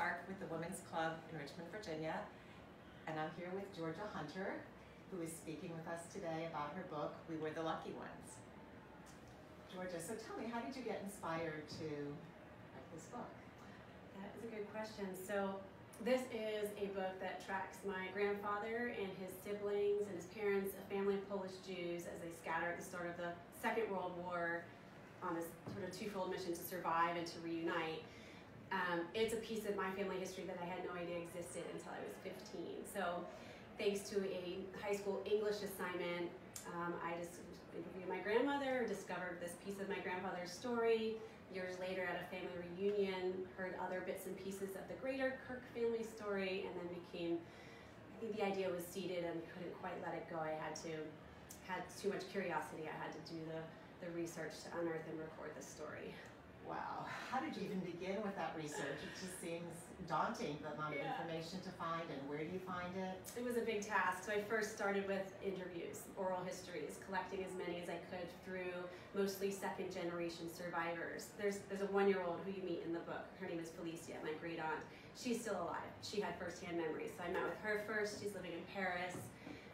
Clark with the Women's Club in Richmond, Virginia, and I'm here with Georgia Hunter, who is speaking with us today about her book, We Were the Lucky Ones. Georgia, so tell me, how did you get inspired to write this book? That is a good question. So this is a book that tracks my grandfather and his siblings and his parents, a family of Polish Jews, as they scatter at the start of the Second World War on this sort of twofold mission to survive and to reunite. Um, it's a piece of my family history that I had no idea existed until I was 15. So thanks to a high school English assignment, um, I just interviewed my grandmother, discovered this piece of my grandfather's story. Years later at a family reunion, heard other bits and pieces of the greater Kirk family story, and then became, I think the idea was seeded and couldn't quite let it go. I had to, had too much curiosity. I had to do the the research to unearth and record the story. Wow, how did you even begin with that research? It just seems daunting, the amount of information to find and where do you find it? It was a big task. So I first started with interviews, oral histories, collecting as many as I could through mostly second generation survivors. There's there's a one year old who you meet in the book. Her name is Felicia, my great aunt. She's still alive. She had firsthand memories. So I met with her first. She's living in Paris.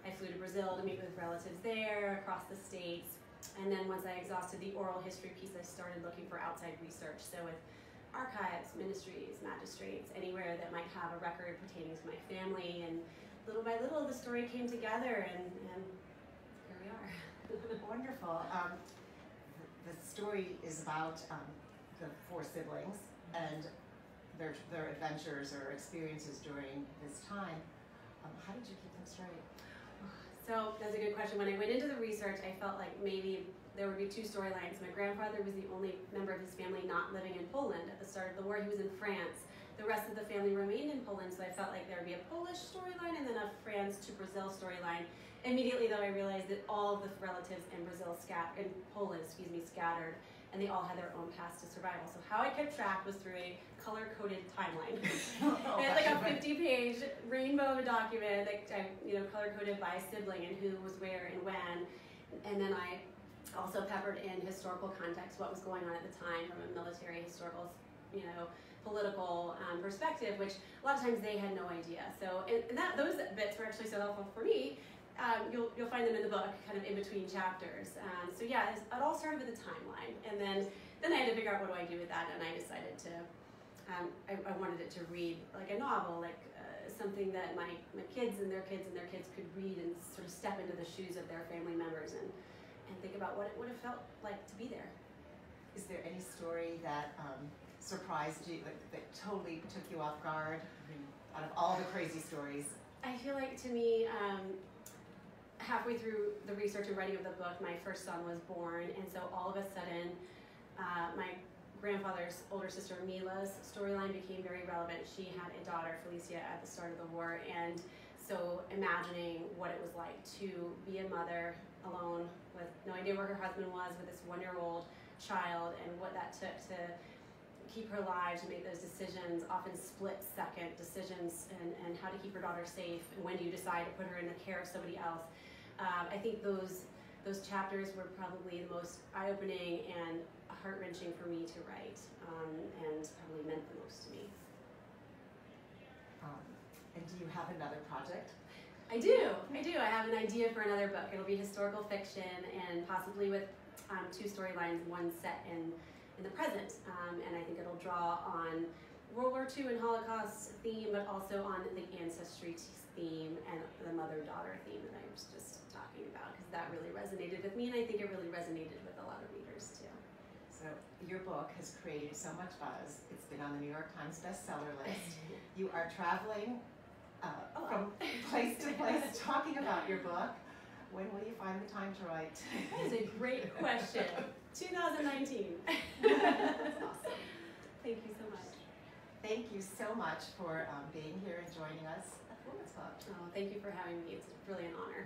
I flew to Brazil to meet with relatives there, across the states. And then once I exhausted the oral history piece, I started looking for outside research. So with archives, ministries, magistrates, anywhere that might have a record pertaining to my family. And little by little, the story came together, and, and here we are. Wonderful. Um, the, story is about um, the four siblings and their, their adventures or experiences during this time. Um, how did you keep them straight? So that's a good question. When I went into the research, I felt like maybe there would be two storylines. My grandfather was the only member of his family not living in Poland at the start of the war. He was in France. The rest of the family remained in Poland, so I felt like there would be a Polish storyline and then a France to Brazil storyline. Immediately, though, I realized that all of the relatives in Brazil, scat in Poland, excuse me, scattered, and they all had their own paths to survival. So how I kept track was through a color-coded timeline. Oh, I had like a 50 page rainbow of a document that I, you know, color coded by sibling and who was where and when. And then I also peppered in historical context, what was going on at the time from a military, historical, you know, political um, perspective, which a lot of times they had no idea. So, and, and that those bits were actually so helpful for me. Um, you'll, you'll find them in the book, kind of in between chapters. Um, so yeah, it all started with a timeline, and then then I had to figure out what do I do with that, and I decided to um, I, I, wanted it to read like a novel, like uh, something that my, my kids and their kids and their kids could read and sort of step into the shoes of their family members and, and think about what it would have felt like to be there. Is there any story that um, surprised you, that, that totally took you off guard? I mean, out of all the crazy stories. I feel like to me, um, halfway through the research and writing of the book, my first son was born, and so all of a sudden, uh, my grandfather's older sister Mila's storyline became very relevant. She had a daughter, Felicia, at the start of the war, and so imagining what it was like to be a mother alone with no idea where her husband was with this one-year-old child and what that took to keep her alive, to make those decisions, often split-second decisions, and, and how to keep her daughter safe, and when do you decide to put her in the care of somebody else. Um, I think those those chapters were probably the most eye-opening and heart wrenching for me to write, um, and probably meant the most to me. Um, and do you have another project? I do, I do. I have an idea for another book. It'll be historical fiction and possibly with um, two storylines, one set in in the present, um, and I think it'll draw on World War II and Holocaust theme, but also on the ancestry theme and the mother-daughter theme that I was just talking about, because that really resonated with me, and I think it really resonated with a lot of readers too. So your book has created so much buzz. It's been on the New York Times bestseller list. You are traveling uh, from place to place talking about your book. When will you find the time to write? That is a great question. 2019. That's awesome. Thank you so much. Thank you so much for um, being here and joining us at the Women's Club. Oh, thank you for having me. It's really an honor.